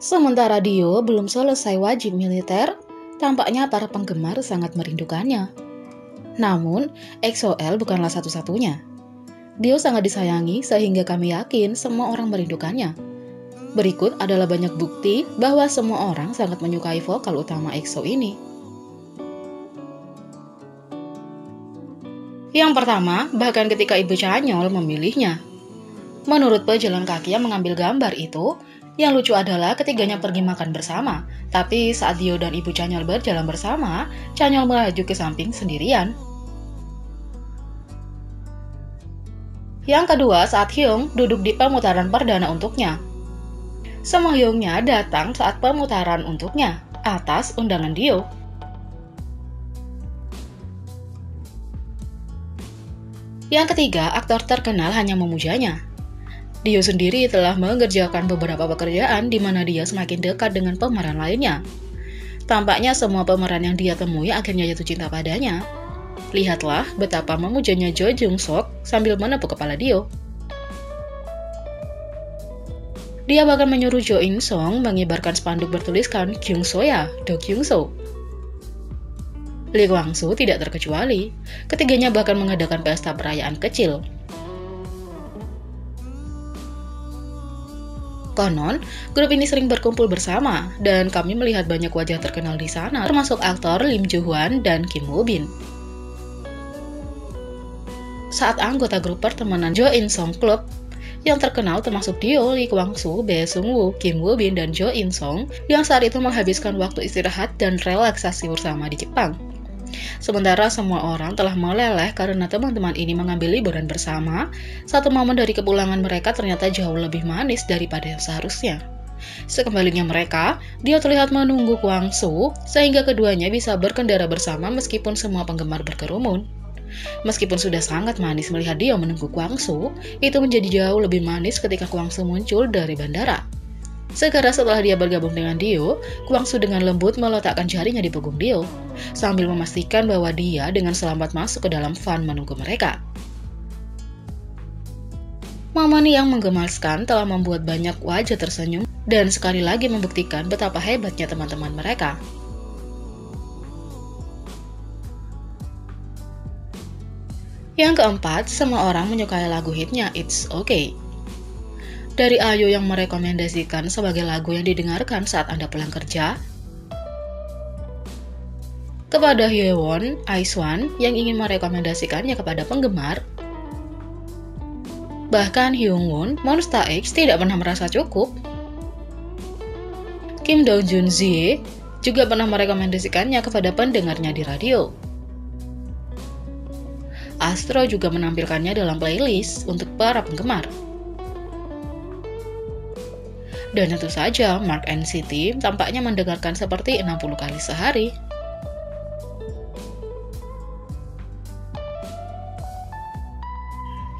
Sementara Dio belum selesai wajib militer, tampaknya para penggemar sangat merindukannya. Namun, XOL bukanlah satu-satunya. Dio sangat disayangi sehingga kami yakin semua orang merindukannya. Berikut adalah banyak bukti bahwa semua orang sangat menyukai vokal utama EXO ini. Yang pertama, bahkan ketika Ibu Canyol memilihnya. Menurut pejalan kaki yang mengambil gambar itu, yang lucu adalah ketiganya pergi makan bersama, tapi saat Dio dan Ibu Canyol berjalan bersama, Canyol melaju ke samping sendirian. Yang kedua, saat Hyung duduk di pemutaran perdana untuknya. Semua Hyungnya datang saat pemutaran untuknya, atas undangan Dio. Yang ketiga, aktor terkenal hanya memujanya. Dio sendiri telah mengerjakan beberapa pekerjaan di mana dia semakin dekat dengan pemeran lainnya. Tampaknya semua pemeran yang dia temui akhirnya jatuh cinta padanya. Lihatlah betapa memujanya Jo Jung Sok sambil menepuk kepala Dio. Dia bahkan menyuruh Jo In Song mengibarkan spanduk bertuliskan Kyung Soya, Do Kyung So. Lee Kwang Soo tidak terkecuali. Ketiganya bahkan mengadakan pesta perayaan kecil Konon, grup ini sering berkumpul bersama, dan kami melihat banyak wajah terkenal di sana, termasuk aktor Lim Joo Hwan dan Kim Woo Bin. Saat anggota grup pertemanan Jo In Song Club yang terkenal termasuk Dio, Lee Kwang Soo, Bae Sung Woo, Kim Woo Bin, dan Jo In Song yang saat itu menghabiskan waktu istirahat dan relaksasi bersama di Jepang. Sementara semua orang telah meleleh karena teman-teman ini mengambil liburan bersama, satu momen dari kepulangan mereka ternyata jauh lebih manis daripada yang seharusnya. Sekembalinya mereka, dia terlihat menunggu Kwang Su sehingga keduanya bisa berkendara bersama meskipun semua penggemar berkerumun. Meskipun sudah sangat manis melihat dia menunggu Kwang Su, itu menjadi jauh lebih manis ketika Kwang Su muncul dari bandara. Segera setelah dia bergabung dengan Dio, Kwangsu dengan lembut meletakkan jarinya di punggung Dio, sambil memastikan bahwa dia dengan selamat masuk ke dalam van menunggu mereka. Momen yang menggemaskan telah membuat banyak wajah tersenyum dan sekali lagi membuktikan betapa hebatnya teman-teman mereka. Yang keempat, semua orang menyukai lagu hitnya It's Okay dari Ayu yang merekomendasikan sebagai lagu yang didengarkan saat Anda pulang kerja, kepada Hyewon, Aiswan yang ingin merekomendasikannya kepada penggemar, bahkan Hyungwon, Monster X tidak pernah merasa cukup. Kim Do Jun Zie juga pernah merekomendasikannya kepada pendengarnya di radio. Astro juga menampilkannya dalam playlist untuk para penggemar. Dan tentu saja, Mark NCT tampaknya mendengarkan seperti 60 kali sehari.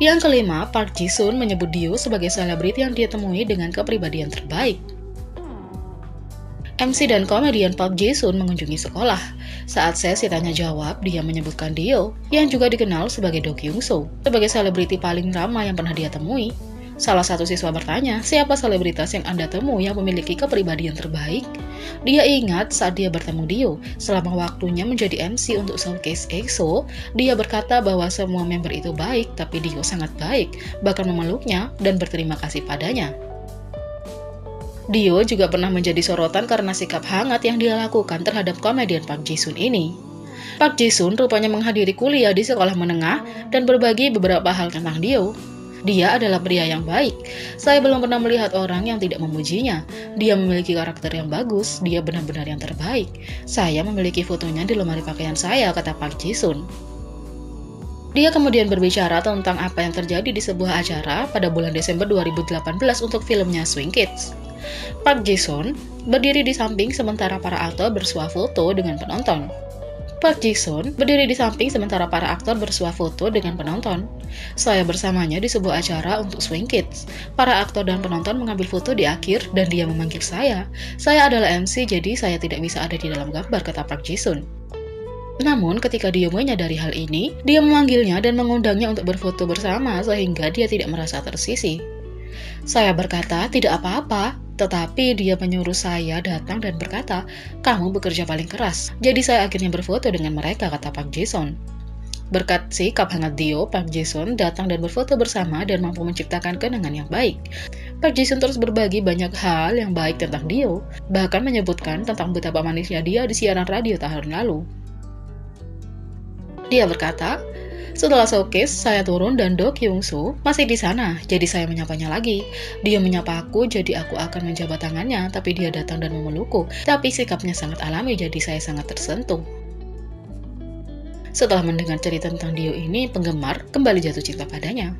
Yang kelima, Park Ji-sun menyebut Dio sebagai selebriti yang dia temui dengan kepribadian terbaik. MC dan komedian Park Ji-sun mengunjungi sekolah. Saat sesi tanya jawab, dia menyebutkan Dio, yang juga dikenal sebagai Do Kyung So, sebagai selebriti paling ramah yang pernah dia temui. Salah satu siswa bertanya, siapa selebritas yang Anda temui yang memiliki kepribadian terbaik? Dia ingat saat dia bertemu Dio, selama waktunya menjadi MC untuk showcase EXO, dia berkata bahwa semua member itu baik, tapi Dio sangat baik, bahkan memeluknya dan berterima kasih padanya. Dio juga pernah menjadi sorotan karena sikap hangat yang dia lakukan terhadap komedian Park Ji-sun ini. Park Ji-sun rupanya menghadiri kuliah di sekolah menengah dan berbagi beberapa hal tentang Dio. Dia adalah pria yang baik. Saya belum pernah melihat orang yang tidak memujinya. Dia memiliki karakter yang bagus, dia benar-benar yang terbaik. Saya memiliki fotonya di lemari pakaian saya, kata Park Ji-sun. Dia kemudian berbicara tentang apa yang terjadi di sebuah acara pada bulan Desember 2018 untuk filmnya Swing Kids. Park Ji-sun berdiri di samping sementara para aktor bersuah foto dengan penonton. Park Ji-sun berdiri di samping sementara para aktor bersuah foto dengan penonton. Saya bersamanya di sebuah acara untuk Swing Kids. Para aktor dan penonton mengambil foto di akhir dan dia memanggil saya. Saya adalah MC jadi saya tidak bisa ada di dalam gambar, kata Park Ji-sun. Namun ketika dia menyadari hal ini, dia memanggilnya dan mengundangnya untuk berfoto bersama sehingga dia tidak merasa tersisi. Saya berkata, tidak apa-apa, Tetapi dia menyuruh saya datang dan berkata, kamu bekerja paling keras. Jadi saya akhirnya berfoto dengan mereka, kata Pak Jason. Berkat sikap hangat Dio, Park Jason datang dan berfoto bersama dan mampu menciptakan kenangan yang baik. Park Jason terus berbagi banyak hal yang baik tentang Dio, bahkan menyebutkan tentang betapa manisnya dia di siaran radio tahun lalu. Dia berkata, setelah showcase, saya turun dan Do Kyung Soo masih di sana, jadi saya menyapanya lagi. Dia menyapa aku, jadi aku akan menjabat tangannya, tapi dia datang dan memelukku. Tapi sikapnya sangat alami, jadi saya sangat tersentuh. Setelah mendengar cerita tentang Dio ini, penggemar kembali jatuh cinta padanya.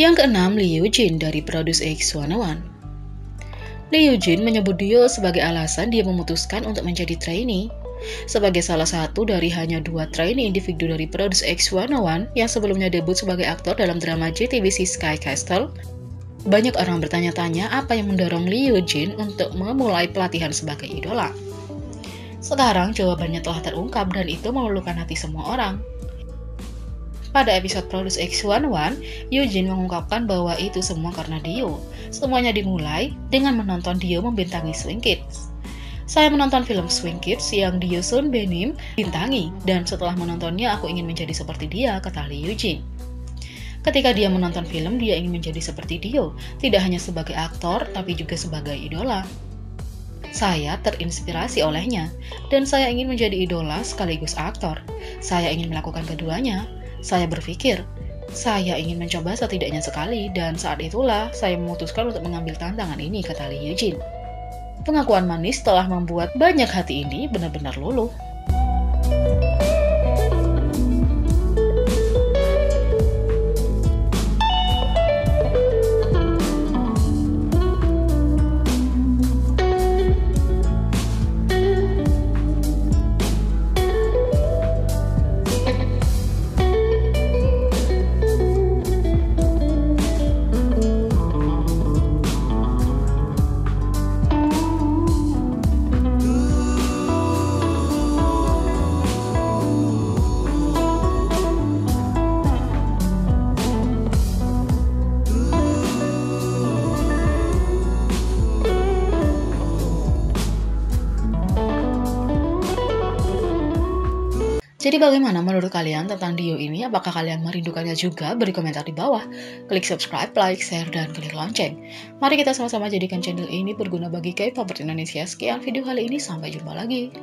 Yang keenam, Lee Jin dari Produce X101. Lee Jin menyebut Dio sebagai alasan dia memutuskan untuk menjadi trainee. Sebagai salah satu dari hanya dua trainee individu dari Produce X101 yang sebelumnya debut sebagai aktor dalam drama JTBC Sky Castle, banyak orang bertanya-tanya apa yang mendorong Lee Jin untuk memulai pelatihan sebagai idola. Sekarang jawabannya telah terungkap dan itu memerlukan hati semua orang. Pada episode Produce X11, Eugene mengungkapkan bahwa itu semua karena Dio. Semuanya dimulai dengan menonton Dio membintangi Swing Kids. Saya menonton film Swing Kids yang Dio Sun Benim bintangi, dan setelah menontonnya aku ingin menjadi seperti dia, kata Lee Eugene. Ketika dia menonton film, dia ingin menjadi seperti Dio, tidak hanya sebagai aktor, tapi juga sebagai idola. Saya terinspirasi olehnya, dan saya ingin menjadi idola sekaligus aktor. Saya ingin melakukan keduanya. Saya berpikir, saya ingin mencoba setidaknya sekali, dan saat itulah saya memutuskan untuk mengambil tantangan ini, kata Lee Eugene. Pengakuan manis telah membuat banyak hati ini benar-benar luluh. Jadi bagaimana menurut kalian tentang Dio ini? Apakah kalian merindukannya juga? Beri komentar di bawah. Klik subscribe, like, share, dan klik lonceng. Mari kita sama-sama jadikan channel ini berguna bagi K-pop Indonesia. Sekian video kali ini, sampai jumpa lagi.